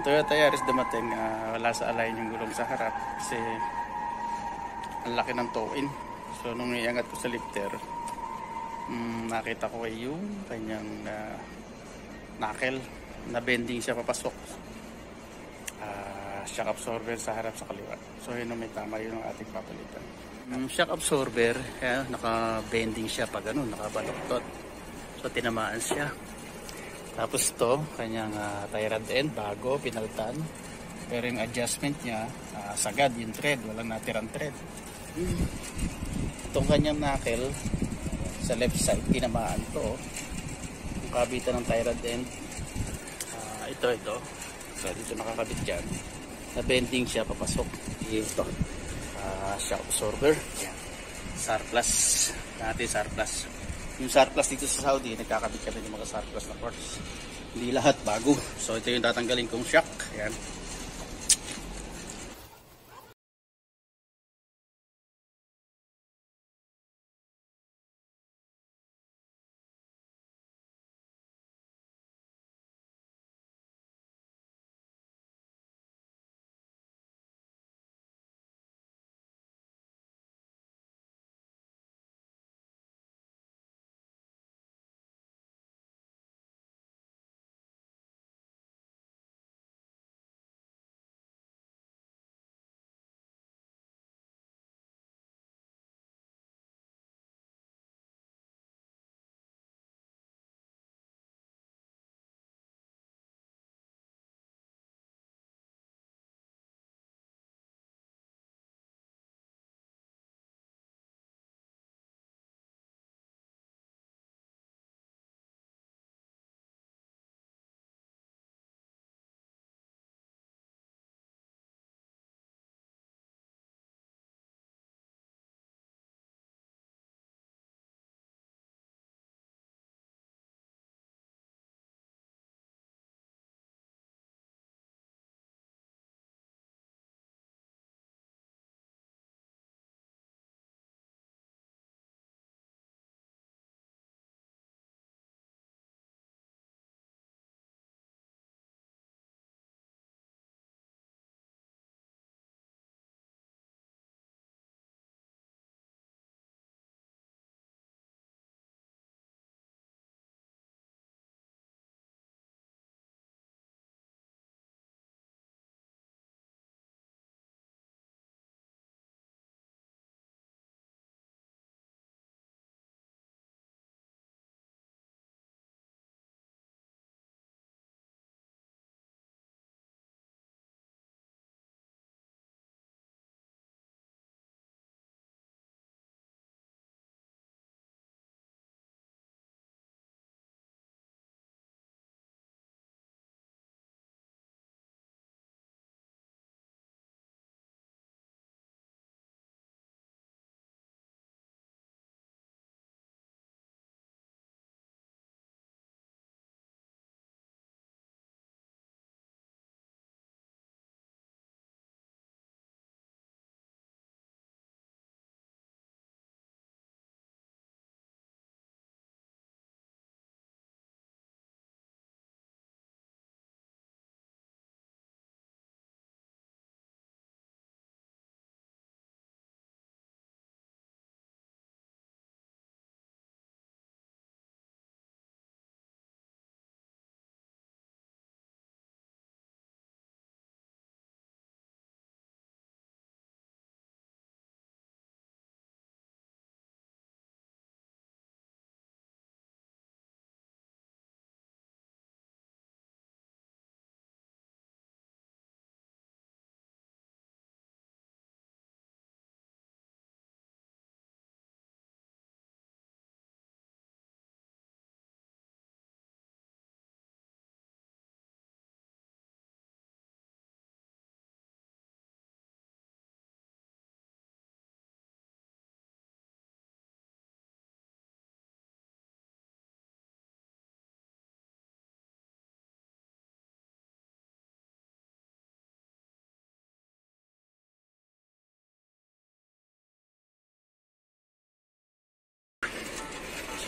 Ang Toyota Yaris dumating, ah, wala sa align yung gulong sa harap kasi ang laki ng toe-in. So nung iangat ko sa lifter, mm, nakita ko yung kanyang ah, knuckle na bending siya papasok. Ah, shock absorber sa harap sa kaliwa. So yun may tama yun ang ating papalitan. Ang shock absorber, eh, naka-bending siya pag ano, nakabaluktot. So tinamaan siya. Tapos to, kanyang uh, tie rod end, bago, pinaltan. Pero yung adjustment niya, ah, sagad yung thread, walang natirang thread. Itong kanyang knuckle, sa left side, tinamaan to. oh. Yung kabitan ng tie rod end, ah, ito, ito. So, dito nakakabit dyan. Na bending siya, papasok. Ito. Ah, shock absorber. Yan. SAR plus. Natin SAR plus. Yung SAR plus dito sa Saudi, nagkakabit kami ng mga SAR plus na parts. Hindi lahat bago. So ito yung tatanggalin kong shock. Ayan.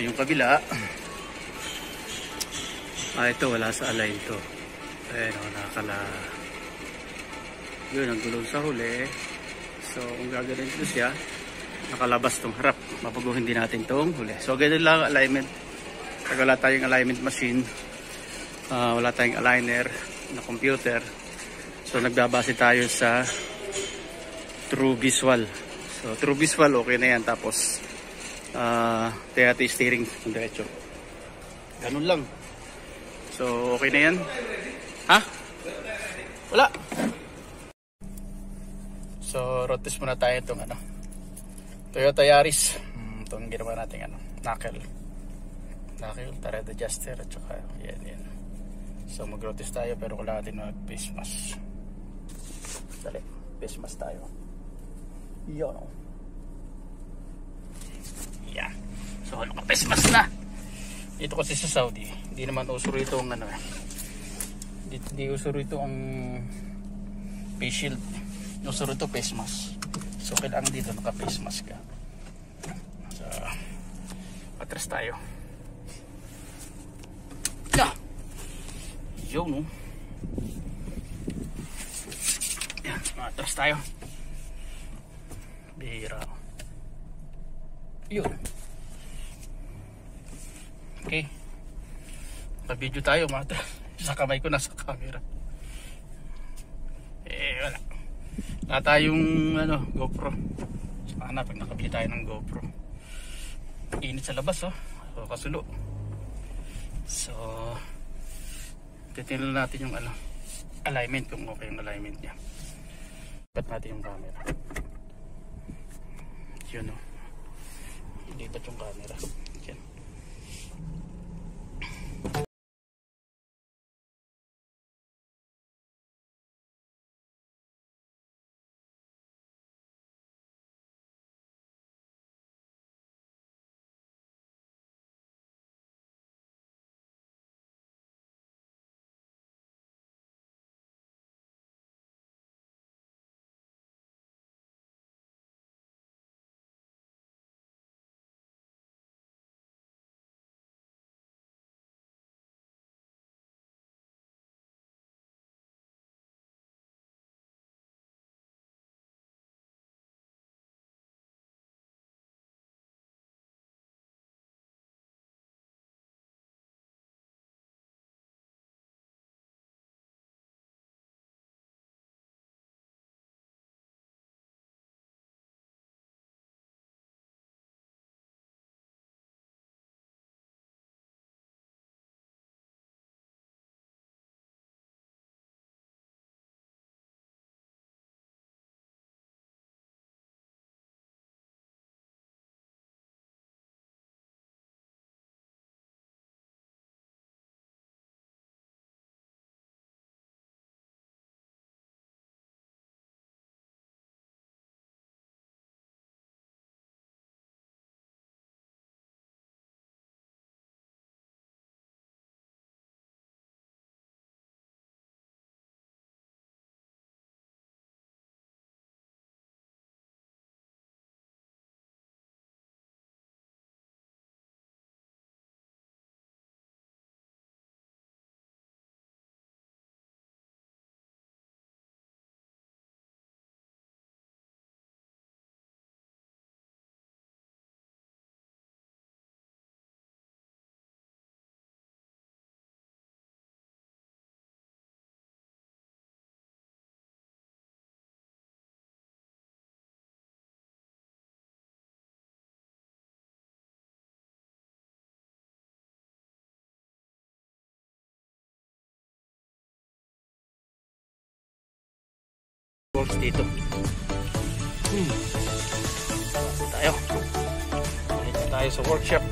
Yung kabila, ah ito wala sa align to. Ayan o, nakakala. Yun, ang gulong sa huli. So, kung gaganin ko siya, nakalabas tong harap. Mapaguhin din natin tong huli. So, ganun lang ang alignment. Pag wala tayong alignment machine, uh, wala tayong aligner na computer. So, nagbabase tayo sa True Visual. So, True Visual, okay na yan. Tapos, uh, Teati steering, diretso. Ganun lang. So, okay na yan. Ha? Wala. So, road test muna tayo itong ano. Toyota Yaris. Hmm, itong ginawa natin ano, knuckle. Knuckle, turret adjuster, at saka yan, yan. So, mag-road test tayo pero kailangan natin mag-face mask. Dali, face mask tayo. Yan o. Yan. So, naka-face mask na. Dito kasi sa Saudi, hindi naman uso rito ang ano eh. Hindi, uso rito ang face shield. Uso rito face mask. So kailangan dito naka face mask ka. So, atras tayo. Ya! Yo no. Yan, atras tayo. Bihira. Yun. Okay. Pa-video tayo mga Sa kamay ko nasa camera. Eh wala. Wala tayong ano, GoPro. Sana pag nakabili tayo ng GoPro. Init sa labas oh. So, kasulo. So titingnan natin yung ano alignment kung okay yung alignment niya. Lipat natin yung camera. Yun oh. Lipat yung camera. Works dito. Hmm. Tayo. Dito tayo sa workshop.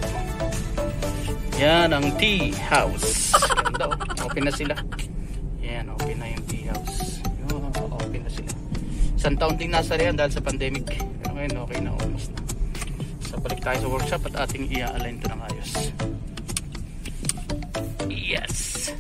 Yan ang tea house. Ganda oh. Open na sila. Yan, open na yung tea house. Yun, open na sila. Isang taon din nasa riyan dahil sa pandemic. Pero ngayon okay na, almost na. So balik tayo sa workshop at ating i-align ito ng ayos. Yes!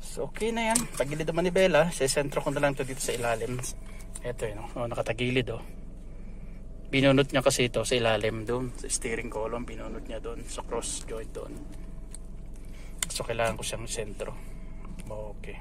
So okay na yan. Tagilid ang manibela. Sa sentro ko na lang to dito sa ilalim. Ito yun. Oh, nakatagilid oh. Binunot niya kasi ito sa ilalim doon. Sa steering column. Binunot niya doon. Sa cross joint doon. So kailangan ko siyang sentro. Okay.